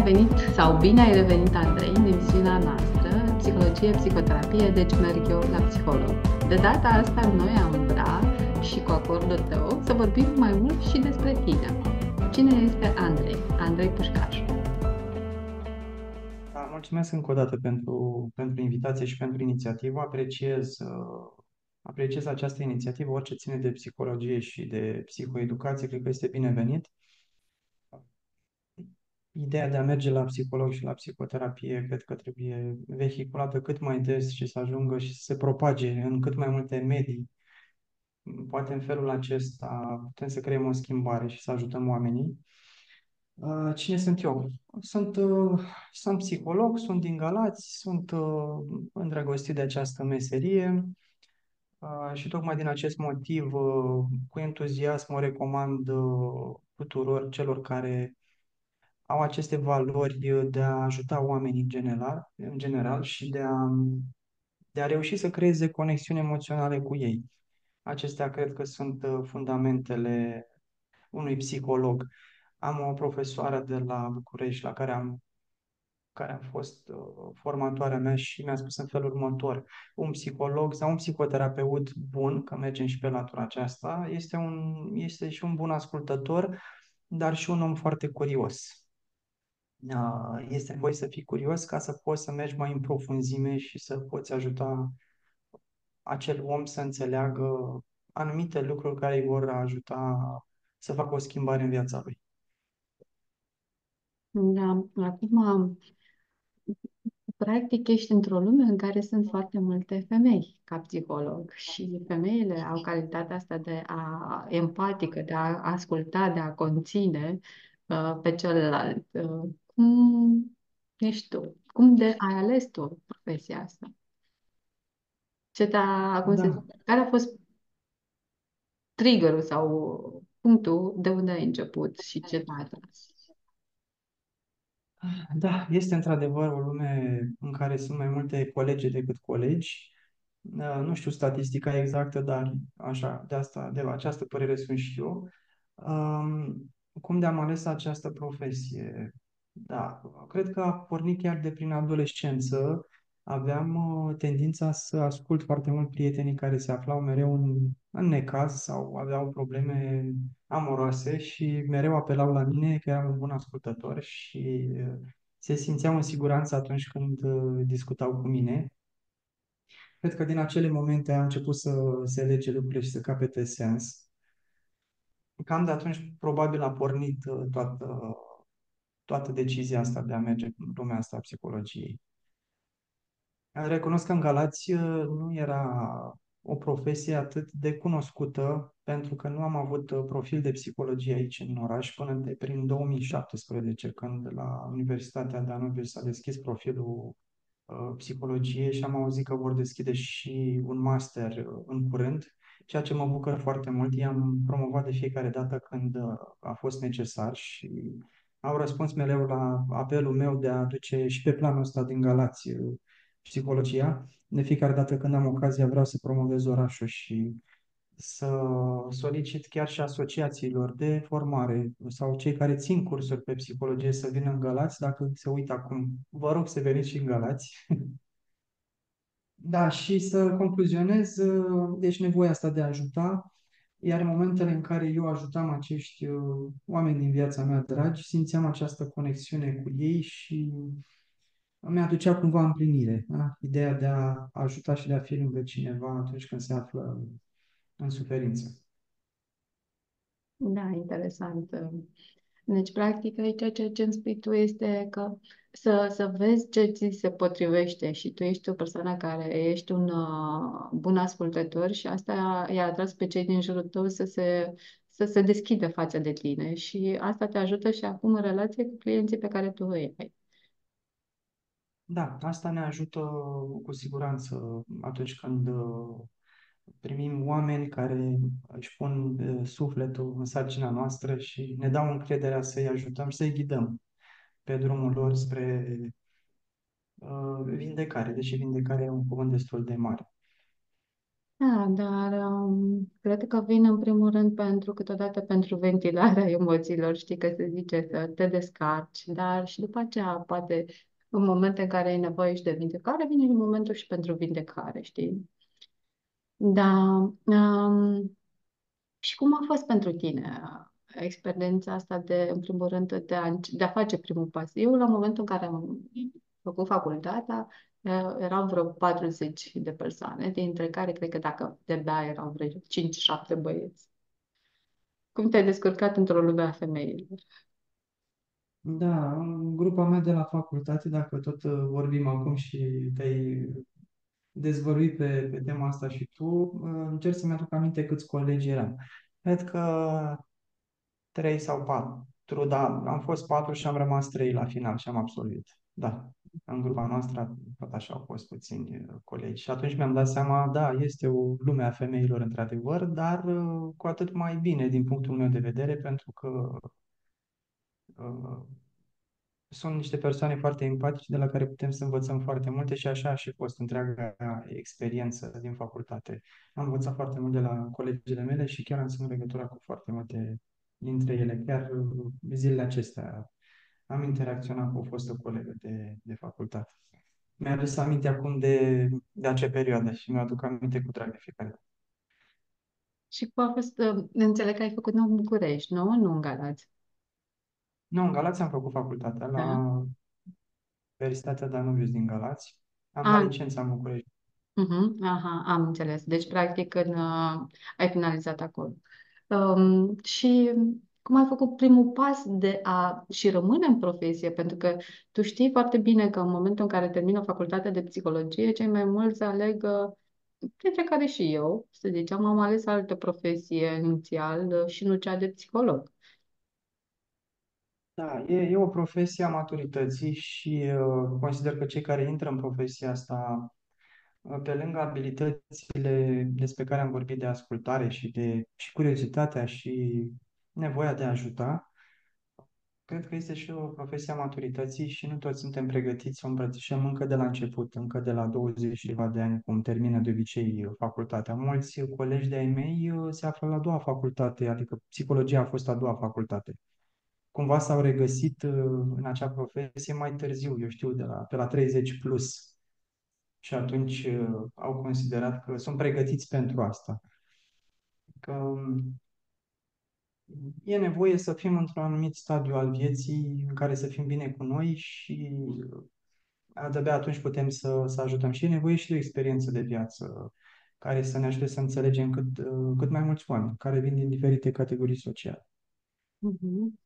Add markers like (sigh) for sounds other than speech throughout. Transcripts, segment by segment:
ai venit sau bine ai revenit, Andrei, în emisiunea noastră Psihologie, Psihoterapie, deci merg eu la psiholog. De data asta noi am vrea și cu acordul tău să vorbim mai mult și despre tine. Cine este Andrei? Andrei Pușcaș. Da, mulțumesc încă o dată pentru, pentru invitație și pentru inițiativă. Apreciez, uh, apreciez această inițiativă, orice ține de psihologie și de psihoeducație, cred că este binevenit ideea de a merge la psiholog și la psihoterapie cred că trebuie vehiculată cât mai des și să ajungă și să se propage în cât mai multe medii. Poate în felul acesta putem să creăm o schimbare și să ajutăm oamenii. Uh, cine sunt eu? Sunt, uh, sunt psiholog, sunt din Galați, sunt uh, îndrăgostit de această meserie și tocmai din acest motiv, cu entuziasm, o recomand tuturor celor care au aceste valori de a ajuta oamenii în general, în general și de a, de a reuși să creeze conexiuni emoționale cu ei. Acestea cred că sunt uh, fundamentele unui psiholog. Am o profesoară de la București la care am care a fost uh, formatoarea mea și mi-a spus în felul următor. Un psiholog sau un psihoterapeut bun, că mergem și pe latura aceasta, este, un, este și un bun ascultător, dar și un om foarte curios este nevoie să fii curios ca să poți să mergi mai în profunzime și să poți ajuta acel om să înțeleagă anumite lucruri care îi vor ajuta să facă o schimbare în viața lui. Da, acum, practic, ești într-o lume în care sunt foarte multe femei ca psiholog și femeile au calitatea asta de a empatică, de a asculta, de a conține uh, pe celălalt. Uh, cum ești tu? Cum de ai ales tu profesia asta? Ce te-a, cum se Da. zice, care a fost triggerul sau punctul de unde ai început și ce te-a atras? Da, este într-adevăr o lume în care sunt mai multe colege decât colegi. Uh, Nu știu statistica exactă, dar așa, de asta, de la această părere sunt și eu. Um, Cum de am ales această profesie? Da, cred că a pornit chiar de prin adolescență. Aveam uh, tendința să ascult foarte mult prietenii care se aflau mereu în, în necaz sau aveau probleme amoroase și mereu apelau la mine că eram un bun ascultător și uh, se simțeau în siguranță atunci când uh, discutau cu mine. Cred că din acele momente a început să se lege lucrurile și să capete sens. Cam de atunci probabil a pornit uh, toată, toată decizia asta de a merge în lumea asta a psihologiei. Recunosc că în Galați uh, nu era o profesie atât de cunoscută, pentru că nu am avut uh, profil de psihologie aici în oraș până de prin 2017, când la Universitatea de Anuvir s-a deschis profilul uh, psihologie și am auzit că vor deschide și un master uh, în curând, ceea ce mă bucur foarte mult. I-am promovat de fiecare dată când uh, a fost necesar și au răspuns mereu la apelul meu de a aduce și pe planul ăsta din Galați uh, psihologia. De fiecare dată când am ocazia vreau să promovez orașul și să solicit chiar și asociațiilor de formare sau cei care țin cursuri pe psihologie să vină în Galați, dacă se uită acum, vă rog să veniți și în Galați. (laughs) Da, și să concluzionez, uh, deci nevoia asta de a ajuta, iar în momentele în care eu ajutam acești uh, oameni din viața mea dragi, simțeam această conexiune cu ei și mi aducea cumva împlinire. Da? Ideea de a ajuta și de a fi lângă cineva atunci când se află în suferință. Da, interesant. Deci, practic, aici ceea ce îmi spui tu este că să, să vezi ce ți se potrivește și tu ești o persoană care ești un uh, bun ascultător și asta i-a atras pe cei din jurul tău să se, să se deschidă față de tine și asta te ajută și acum în relație cu clienții pe care tu îi ai. Da, asta ne ajută cu siguranță atunci când uh, primim oameni care își pun uh, sufletul în sarcina noastră și ne dau încrederea să-i ajutăm și să-i ghidăm pe drumul lor spre uh, vindecare, deși vindecarea e un cuvânt destul de mare. Da, dar um, cred că vine în primul rând pentru câteodată pentru ventilarea (laughs) emoțiilor, știi că se zice să te descarci, dar și după aceea poate în momente în care ai nevoie și de vindecare, vine și momentul și pentru vindecare, știi? Da. Um, și cum a fost pentru tine experiența asta de, în primul rând, de a, de a face primul pas? Eu, la momentul în care am făcut facultatea, eh, erau vreo 40 de persoane, dintre care cred că dacă de-abia erau vreo 5-7 băieți. Cum te-ai descurcat într-o lume a femeilor? Da, în grupa mea de la facultate, dacă tot uh, vorbim acum și te-ai dezvăluit pe, pe tema asta și tu, uh, încerc să-mi aduc aminte câți colegi eram. Cred că trei sau patru, da, am fost patru și am rămas trei la final și am absolvit. Da, în grupa noastră tot așa au fost puțini uh, colegi. Și atunci mi-am dat seama, da, este o lume a femeilor într-adevăr, dar uh, cu atât mai bine din punctul meu de vedere, pentru că uh, sunt niște persoane foarte empatice de la care putem să învățăm foarte multe și așa a și fost întreaga experiență din facultate. Am învățat foarte mult de la colegile mele și chiar am ținut legătura cu foarte multe dintre ele. Chiar uh, zilele acestea am interacționat cu o fostă colegă de, de facultate. Mi-a adus aminte acum de, de acea perioadă și mi-aduc aminte cu drag de fiecare dată. Și cum a fost, uh, înțeleg că ai făcut în București, nu? Nu în Galați. Nu, în Galați am făcut facultatea, Da? la Universitatea Danubius din Galați. Am dat A, licența în București. Mhm, aha, am înțeles. Deci, practic, în, uh, ai finalizat acolo. Um, și cum ai făcut primul pas de a și rămâne în profesie? Pentru că tu știi foarte bine că în momentul în care termină facultatea de psihologie, cei mai mulți aleg, uh, printre care și eu, să zicem, am ales altă profesie inițial uh, și nu cea de psiholog. Da, e, e o profesie a maturității și uh, consider că cei care intră în profesia asta, uh, pe lângă abilitățile despre care am vorbit de ascultare și de și curiozitatea și nevoia de a ajuta, cred că este și o profesie a maturității și nu toți suntem pregătiți să o îmbrățișăm încă de la început, încă de la 20 și ceva de ani, cum termină de obicei uh, facultatea. Mulți colegi de-ai mei uh, se află la a doua facultate, adică psihologia a fost a doua facultate cumva s-au regăsit uh, în acea profesie mai târziu, eu știu, de la, pe la 30 plus. Și atunci uh, au considerat că sunt pregătiți pentru asta. Că um, e nevoie să fim într-un anumit stadiu al vieții în care să fim bine cu noi și uh, de-abia atunci putem să, să ajutăm. Și e nevoie și de o experiență de viață care să ne ajute să înțelegem cât, cât mai mulți oameni care vin din diferite categorii sociale. Mhm.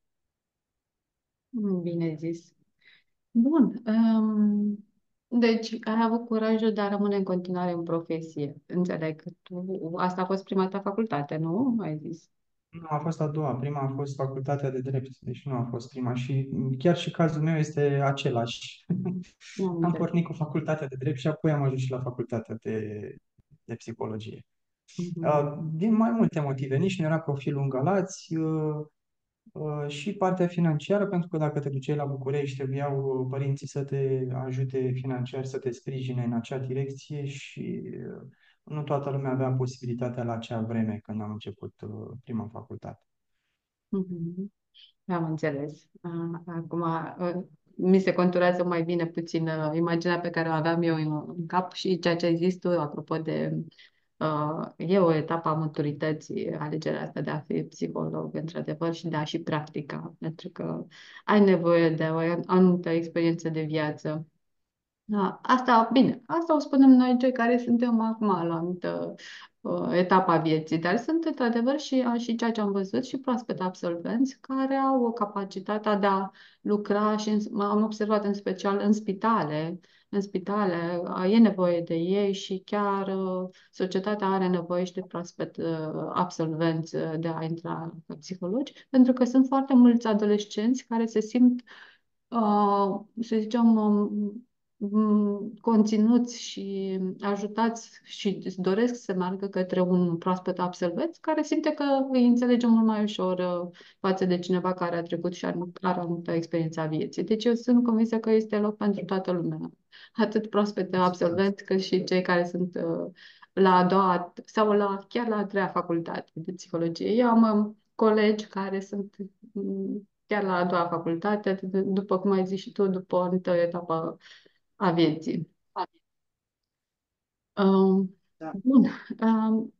Bine zis. Bun. Um, deci, ai avut curajul de a rămâne în continuare în profesie. Înțeleg că tu, asta a fost prima ta facultate, nu? Ai zis. Nu, a fost a doua. Prima a fost facultatea de drept, deci nu a fost prima. Și chiar și cazul meu este același. (laughs) Nu am Am înțeles. pornit cu facultatea de drept și apoi am ajuns și la facultatea de, de psihologie. Mhm. Uh, Din mai multe motive. Nici nu era profilul în Galați uh, uh, și partea financiară, pentru că dacă te duceai la București, trebuiau părinții să te ajute financiar, să te sprijine în acea direcție și uh, nu toată lumea avea posibilitatea la acea vreme când am început uh, prima facultate. Mhm. Am înțeles. A, Acum a, mi se conturează mai bine puțin a, imaginea pe care o aveam eu în, în cap și ceea ce ai zis tu apropo de a, e o etapă a maturității, alegerea asta de a fi psiholog, într-adevăr, și de a și practica, pentru că ai nevoie de o anumită experiență de viață. Da, asta, bine, asta o spunem noi cei care suntem acum la o anumită uh, etapă a vieții, dar sunt într-adevăr și, și ceea ce am văzut și proaspăt absolvenți care au o capacitate de a lucra și în, am observat în special în spitale, în spitale uh, e nevoie de ei și chiar uh, societatea are nevoie și de proaspăt uh, absolvenți uh, de a intra ca psihologi, pentru că sunt foarte mulți adolescenți care se simt uh, să zicem, um, um, conținuți și ajutați și îți doresc să meargă către un proaspăt absolvent care simte că îi înțelege mult mai ușor uh, față de cineva care a trecut și are, are o anumită experiență a vieții. Deci eu sunt convinsă că este loc pentru toată lumea, atât proaspete absolvenți cât și cei care sunt uh, la a doua sau la, chiar la a treia facultate de psihologie. Eu am um, colegi care sunt mm, chiar la a doua facultate, după cum ai zis și tu, după o etapă a vieții. Um, Da. bun. Um,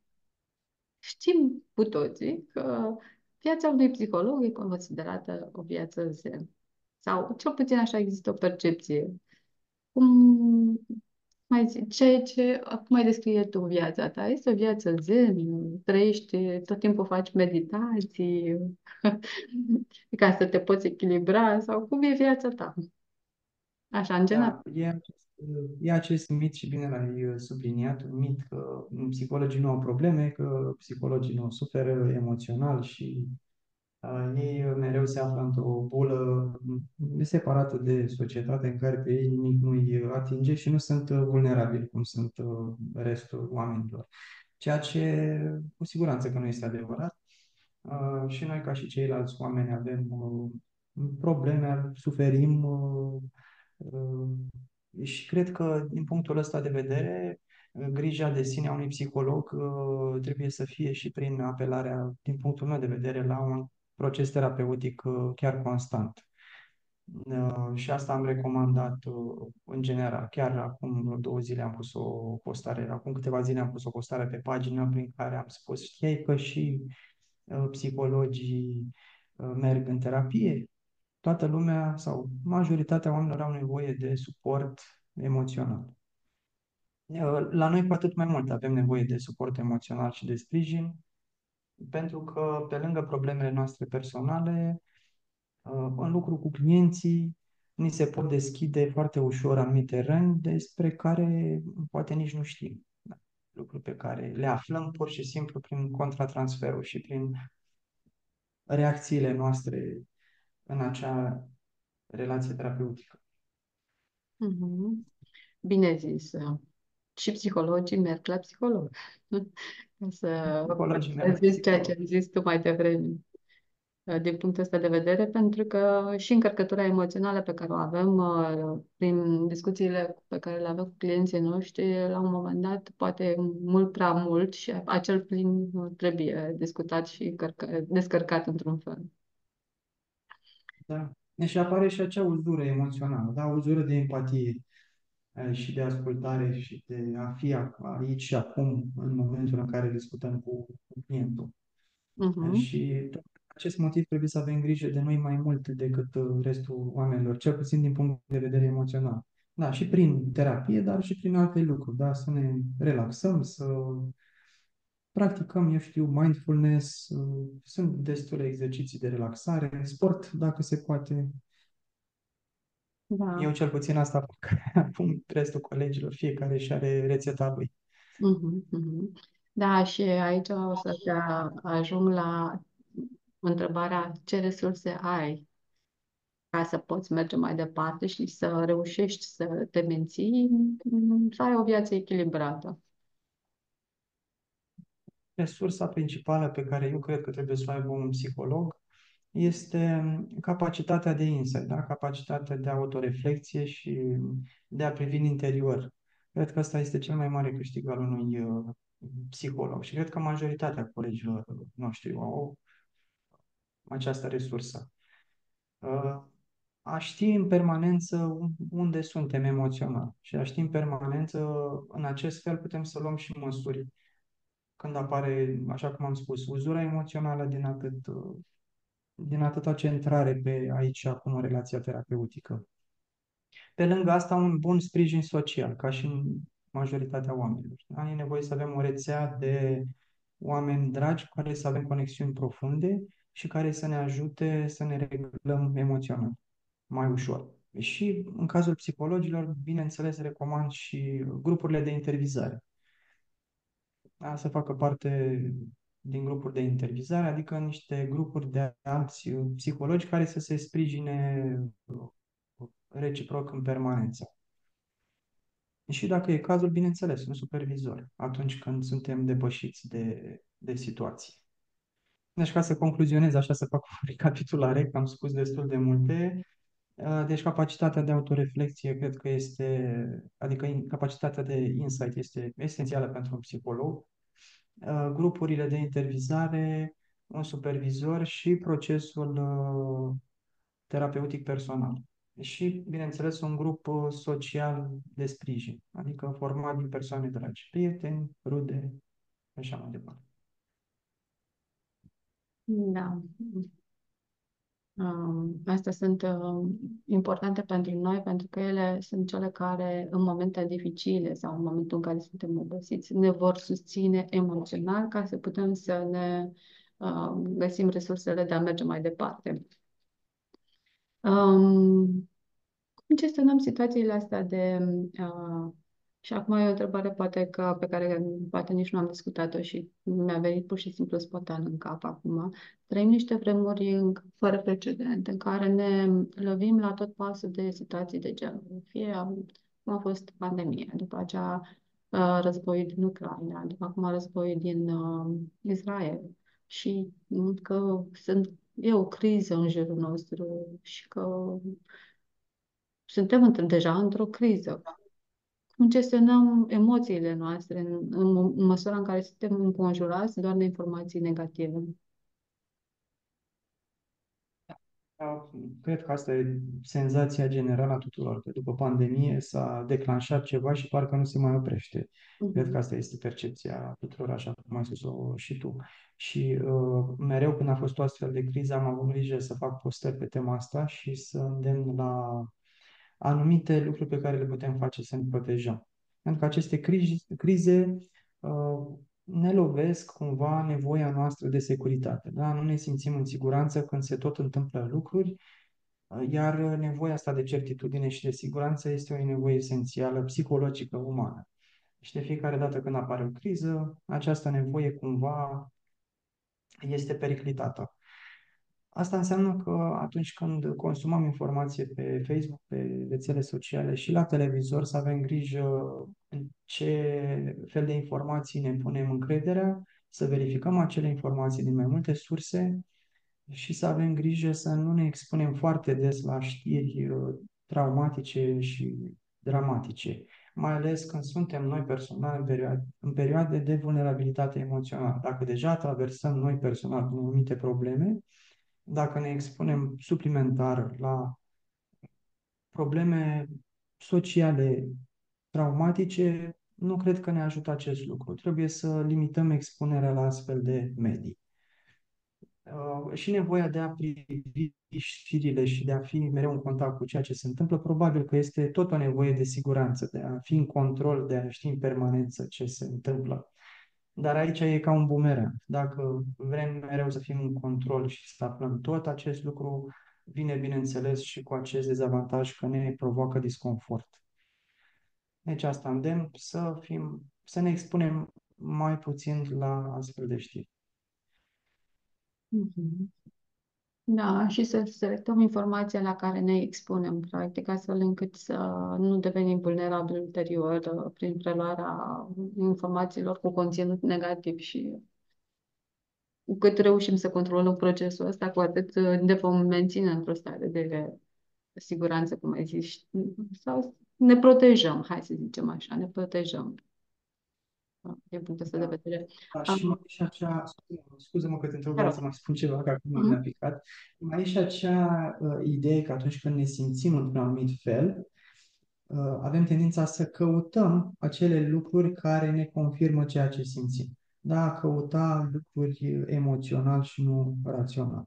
știm cu toții că viața unui psiholog e considerată o viață zen. Sau cel puțin așa există o percepție. Cum mai zi, ce, ce, cum ai descrie tu viața ta? Este o viață zen? Trăiești, tot timpul faci meditații (laughs) ca să te poți echilibra? Sau cum e viața ta? Așa, în general. Da, e acest, e acest mit și bine l-ai uh, subliniat, un mit că psihologii nu au probleme, că psihologii nu suferă emoțional și uh, ei mereu se află într-o bulă mm, separată de societate în care pe ei nimic nu îi atinge și nu sunt uh, vulnerabili cum sunt uh, restul oamenilor. Ceea ce cu siguranță că nu este adevărat. Uh, și noi, ca și ceilalți oameni, avem uh, probleme, suferim uh, uh, și cred că, din punctul ăsta de vedere, uh, grija de sine a unui psiholog uh, trebuie să fie și prin apelarea, din punctul meu de vedere, la un proces terapeutic uh, chiar constant. Uh, și asta am recomandat uh, în general. Chiar acum două zile am pus o postare, acum câteva zile am pus o postare pe pagină prin care am spus, știai că și uh, psihologii uh, merg în terapie? Toată lumea sau majoritatea oamenilor au nevoie de suport emoțional. Uh, La noi cu atât mai mult avem nevoie de suport emoțional și de sprijin, pentru că pe lângă problemele noastre personale, uh, în lucru cu clienții, ni se pot deschide foarte ușor anumite răni despre care poate nici nu știm. Da. Lucruri pe care le aflăm pur și simplu prin contratransferul și prin reacțiile noastre în acea relație terapeutică. Mhm. Bine zis. Și psihologii merg la psiholog. Ca (laughs) să Psihologii merg să la zis ceea ce psiholog. ai zis tu mai devreme. Din punctul ăsta de vedere, pentru că și încărcătura emoțională pe care o avem uh, prin discuțiile pe care le avem cu clienții noștri, la un moment dat, poate mult prea mult și acel plin trebuie discutat și încărcă- descărcat într-un fel. Da. Și apare și acea uzură emoțională, da? uzură de empatie eh, și de ascultare și de a fi a- aici și acum, în momentul în care discutăm cu, cu clientul. Eh, Mhm. Și tot acest motiv trebuie să avem grijă de noi mai mult decât eh, restul oamenilor, cel puțin din punct de vedere emoțional. Da, și prin terapie, dar și prin alte lucruri, da? Să ne relaxăm, să practicăm, eu știu, mindfulness, eh, sunt destule exerciții de relaxare, sport, dacă se poate, Da. Eu cel puțin asta fac. (laughs) Acum restul colegilor, fiecare și are rețeta lui. Mhm, mhm. Da, și aici o să te ajung la întrebarea ce resurse ai ca să poți merge mai departe și să reușești să te menții, mm, să ai o viață echilibrată. Resursa principală pe care eu cred că trebuie să o aibă un psiholog este capacitatea de insight, da? capacitatea de autoreflexie și de a privi în interior. Cred că asta este cel mai mare câștig al unui uh, psiholog și cred că majoritatea colegilor noștri au această resursă. Uh, a ști în permanență unde suntem emoțional și a ști în permanență, în acest fel putem să luăm și măsuri când apare, așa cum am spus, uzura emoțională din atât, din atâta centrare pe aici și acum în relația terapeutică. Pe lângă asta, un bun sprijin social, ca și în majoritatea oamenilor. Da? E nevoie să avem o rețea de oameni dragi cu care să avem conexiuni profunde și care să ne ajute să ne reglăm emoțional mai ușor. Și în cazul psihologilor, bineînțeles, recomand și grupurile de intervizare. Da, să facă parte din grupuri de intervizare, adică niște grupuri de alți psihologi care să se sprijine reciproc în permanență. Și dacă e cazul, bineînțeles, un supervizor, atunci când suntem depășiți de, de situații. Deci, ca să concluzionez, așa să fac o recapitulare, că am spus destul de multe, Uh, Deci capacitatea de autoreflexie cred că este, adică in- capacitatea de insight este esențială pentru un psiholog. Uh, Grupurile de intervizare, un supervizor și procesul uh, terapeutic personal. Și, bineînțeles, un grup uh, social de sprijin, adică format din persoane dragi, prieteni, rude, așa mai departe. Da. Um, Astea sunt um, importante pentru noi pentru că ele sunt cele care în momente dificile sau în momentul în care suntem obosiți ne vor susține emoțional ca să putem să ne um, găsim resursele de a merge mai departe. Um, cum gestionăm situațiile astea de... Uh, și acum e o întrebare poate că, pe care poate nici nu am discutat-o și mi-a venit pur și simplu spontan în cap acum. Trăim niște vremuri în, fără precedent în care ne lovim la tot pasul de situații de genul. Fie cum a fost pandemia, după aceea uh, războiul din Ucraina, după acum războiul din uh, Israel. Și că sunt, e o criză în jurul nostru și că suntem într- deja într-o criză. Cum gestionăm emoțiile noastre în, în, în măsura în care suntem înconjurați doar de informații negative? Da, Cred că asta e senzația generală a tuturor, că după pandemie s-a declanșat ceva și parcă nu se mai oprește. Cred că Mhm. asta este percepția tuturor, așa cum ai spus-o și tu. Și uh, mereu când a fost o astfel de criză am avut grijă să fac postări pe tema asta și să îndemn la anumite lucruri pe care le putem face să ne protejăm. Pentru că aceste crize, crize uh, ne lovesc cumva nevoia noastră de securitate. Da? Nu ne simțim în siguranță când se tot întâmplă lucruri, uh, iar nevoia asta de certitudine și de siguranță este o nevoie esențială, psihologică, umană. Și de fiecare dată când apare o criză, această nevoie cumva este periclitată. Asta înseamnă că atunci când consumăm informație pe Facebook, pe rețele sociale și la televizor, să avem grijă în ce fel de informații ne punem încrederea, să verificăm acele informații din mai multe surse și să avem grijă să nu ne expunem foarte des la știri uh, traumatice și dramatice, mai ales când suntem noi personal în perioade, în perioade de vulnerabilitate emoțională. Dacă deja traversăm noi personal anumite probleme, dacă ne expunem suplimentar la probleme sociale traumatice, nu cred că ne ajută acest lucru. Trebuie să limităm expunerea la astfel de medii. Uh, și nevoia de a privi știrile și de a fi mereu în contact cu ceea ce se întâmplă, probabil că este tot o nevoie de siguranță, de a fi în control, de a ști în permanență ce se întâmplă. Dar aici e ca un bumerang. Dacă vrem mereu să fim în control și să aflăm tot acest lucru, vine bineînțeles și cu acest dezavantaj că ne provoacă disconfort. Deci asta îndemn să fim, să ne expunem mai puțin la astfel de știri. Mhm. Da, și să selectăm informația la care ne expunem, practic, astfel încât să nu devenim vulnerabili ulterior uh, prin preluarea informațiilor cu conținut negativ și cu cât reușim să controlăm procesul ăsta, cu atât uh, ne vom menține într-o stare de siguranță, cum ai zis, și- sau ne protejăm, hai să zicem așa, ne protejăm. uh, din punctul ăsta de Da. vedere. Da, și mai Um, e și acea, scuze- scuză-mă că te întreb, te vreau rog. să mai spun ceva, că acum mi-a Mhm. picat. Mai e și acea uh, idee că atunci când ne simțim într-un anumit fel, uh, avem tendința să căutăm acele lucruri care ne confirmă ceea ce simțim. Da, căuta lucruri emoțional și nu rațional.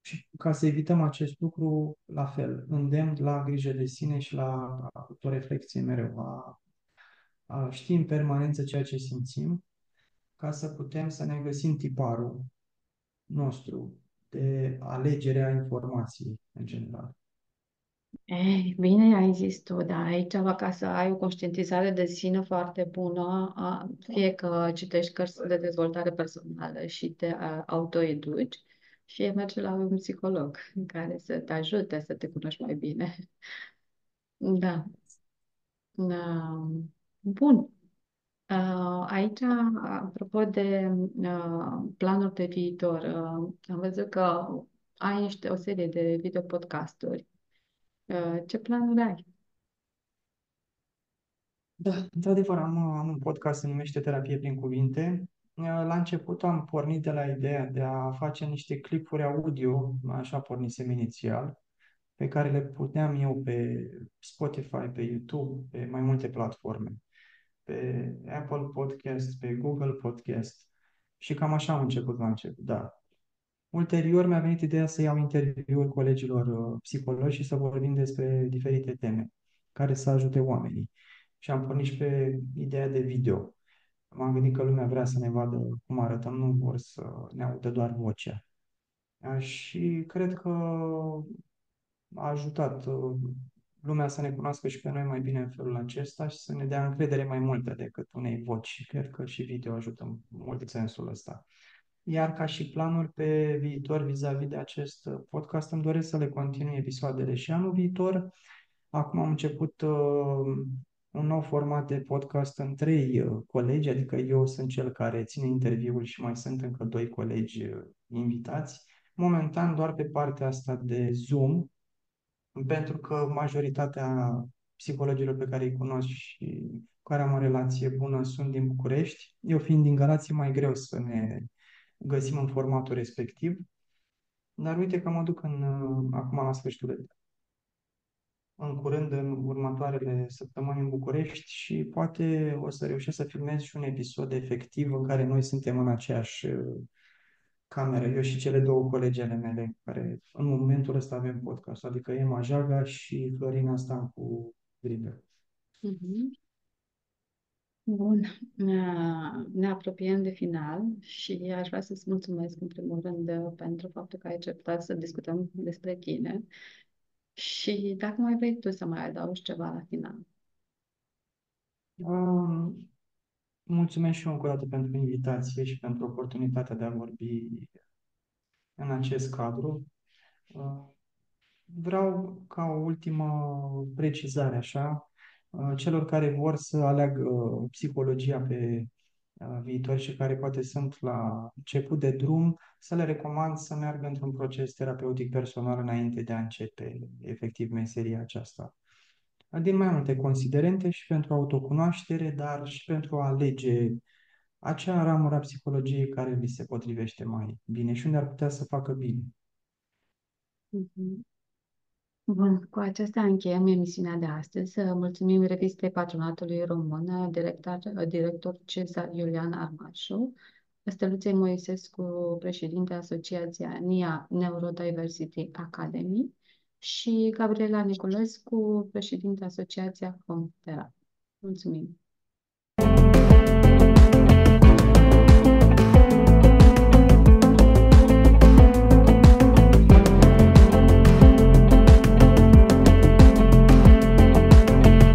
Și ca să evităm acest lucru, la fel, îndemn la grijă de sine și la o reflexie mereu, a, a ști în permanență ceea ce simțim, ca să putem să ne găsim tiparul nostru de alegerea informației în general. Ei, bine ai zis tu, da, aici ca să ai o conștientizare de sine foarte bună, a, fie că citești cărți de dezvoltare personală și te a, autoeduci, fie mergi la un psiholog care să te ajute să te cunoști mai bine. (laughs) Da, da. Bun. Uh, Aici, apropo de uh, planuri de viitor, uh, am văzut că ai niște, o serie de videopodcasturi. Uh, ce planuri ai? Da, într-adevăr, am, am un podcast se numește Terapie prin cuvinte. La început am pornit de la ideea de a face niște clipuri audio, așa pornisem inițial, pe care le puteam eu pe Spotify, pe YouTube, pe mai multe platforme, pe Apple Podcast, pe Google Podcast și cam așa am început la început, da. Ulterior mi-a venit ideea să iau interviuri colegilor uh, psihologi și să vorbim despre diferite teme care să ajute oamenii. Și am pornit și pe ideea de video. M-am gândit că lumea vrea să ne vadă cum arătăm, nu vor să ne audă doar vocea. Și cred că a ajutat uh, lumea să ne cunoască și pe noi mai bine în felul acesta și să ne dea încredere mai multă decât unei voci. Cred că și video ajută mult în sensul ăsta. Iar ca și planuri pe viitor vis-a-vis de acest podcast, îmi doresc să le continui episoadele și anul viitor. Acum am început uh, un nou format de podcast în trei uh, colegi, adică eu sunt cel care ține interviul și mai sunt încă doi colegi uh, invitați. Momentan doar pe partea asta de Zoom, pentru că majoritatea psihologilor pe care îi cunosc și cu care am o relație bună sunt din București. Eu fiind din Galați, mai greu să ne găsim în formatul respectiv. Dar uite că mă duc în, uh, acum la sfârșitul în curând, în următoarele săptămâni în București și poate o să reușesc să filmez și un episod efectiv în care noi suntem în aceeași uh, cameră, eu și cele două colegele mele, care în momentul ăsta avem podcast, adică Emma Jaga și Florina Stancu Dribel. Mm-hmm. Bun, ne apropiem de final și aș vrea să-ți mulțumesc în primul rând pentru faptul că ai acceptat să discutăm despre tine și dacă mai vrei tu să mai adaugi ceva la final. Um, mulțumesc și eu încă o dată pentru invitație și pentru oportunitatea de a vorbi în acest cadru. Uh, vreau ca o ultimă precizare, așa, uh, celor care vor să aleagă psihologia pe uh, viitor și care poate sunt la început de drum, să le recomand să meargă într-un proces terapeutic personal înainte de a începe efectiv meseria aceasta. Din mai multe considerente și pentru autocunoaștere, dar și pentru a alege acea ramură a psihologiei care li se potrivește mai bine și unde ar putea să facă bine. Mm-hmm. Bun, cu aceasta încheiem emisiunea de astăzi. Mulțumim revistei Patronatului Român, director, director Cezar Iulian Armașu, Steluței Moisescu, președinte Asociația NIA Neurodiversity Academy și Gabriela Niculescu, președinte Asociația Home Therapy. Mulțumim!